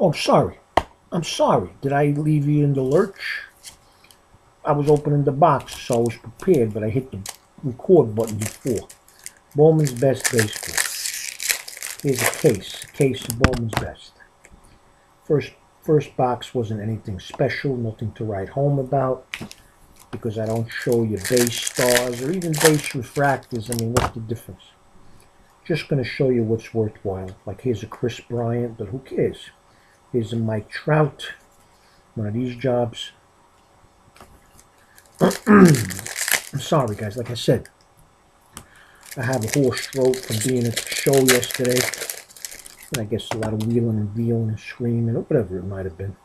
Oh, I'm sorry. I'm sorry. Did I leave you in the lurch? I was opening the box, so I was prepared, but I hit the record button before. Bowman's Best Baseball. Here's a case. A case of Bowman's Best. First, first box wasn't anything special, nothing to write home about, because I don't show you base stars or even base refractors. I mean, what's the difference? Just going to show you what's worthwhile. Like here's a Kris Bryant, but who cares? Here's Mike Trout. One of these jobs. I'm sorry, guys. Like I said, I have a hoarse throat from being at the show yesterday. And I guess a lot of wheeling and dealing and screaming or whatever it might have been.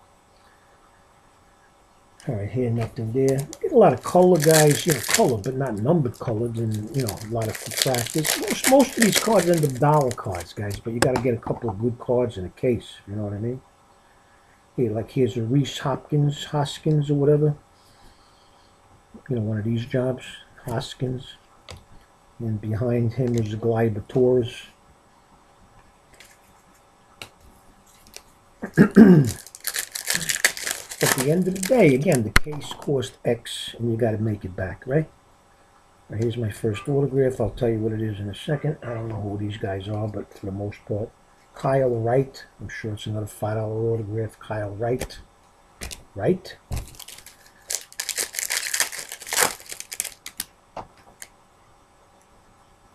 All right, here, nothing there. Get a lot of color, guys. You know, color, but not numbered colored, and you know, a lot of practice. Most, most of these cards end up dollar cards, guys. But you got to get a couple of good cards in a case. You know what I mean? Like here's a Rhys Hopkins, Hoskins, or whatever. You know, one of these jobs, Hoskins. And behind him is Torres. At the end of the day, again, the case cost X, and you got to make it back, right? Here's my first autograph. I'll tell you what it is in a second. I don't know who these guys are, but for the most part, Kyle Wright. I'm sure it's another $5 autograph. Kyle Wright. Right?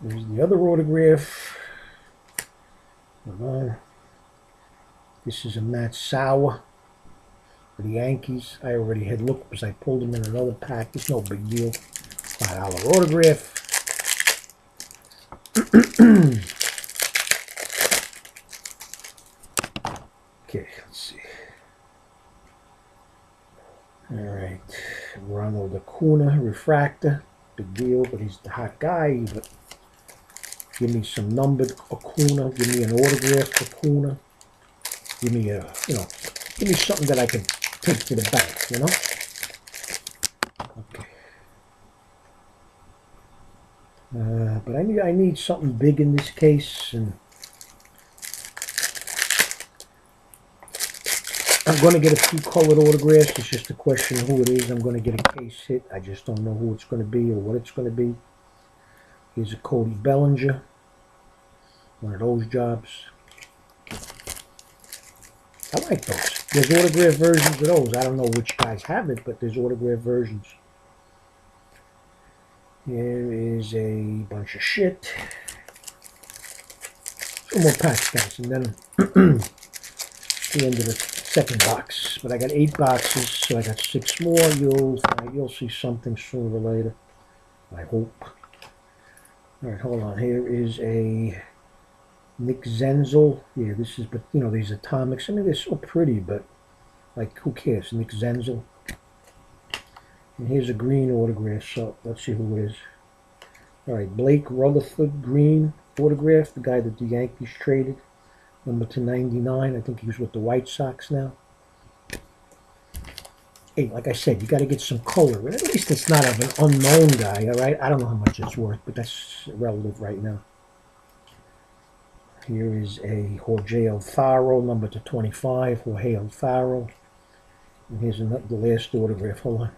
There's the other autograph. Hold on. This is a Matt Sauer for the Yankees. I already had looked because I pulled them in another pack. It's no big deal. $5 autograph. okay, let's see. All right. Ronald Acuna, refractor. Big deal, but he's the hot guy. But give me some numbered Acuna. Give me an autographed Acuna. Give me a, you know, give me something that I can take to the bank, you know? Okay. Uh, but I need I need something big in this case, and I'm going to get a few colored autographs. It's just a question of who it is. I'm going to get a case hit. I just don't know who it's going to be or what it's going to be. Here's a Cody Bellinger. One of those jobs. I like those. There's autograph versions of those. I don't know which guys have it, but there's autograph versions. Here is a bunch of shit. Some more packs, guys, and then the end of the second box. But I got eight boxes, so I got six more. You'll you'll see something sooner or later. I hope. All right, hold on. Here is a Nick Senzel. Yeah, this is, but you know, these atomics. I mean, they're so pretty, but like, who cares? Nick Senzel. And here's a green autograph, so let's see who it is. All right, Blake Rutherford, green autograph, the guy that the Yankees traded. Number to 99. I think he's with the White Sox now. Hey, like I said, you got to get some color. At least it's not of an unknown guy, all right? I don't know how much it's worth, but that's relative right now. Here is a Jorge Alfaro, number to 25, Jorge Alfaro. And here's another, the last autograph. Hold on.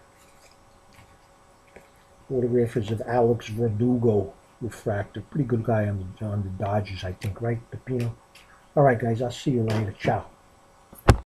Autograph is of Alex Verdugo, refractor. Pretty good guy on the, on the Dodgers, I think, right, Pepino? All right, guys, I'll see you later. Ciao.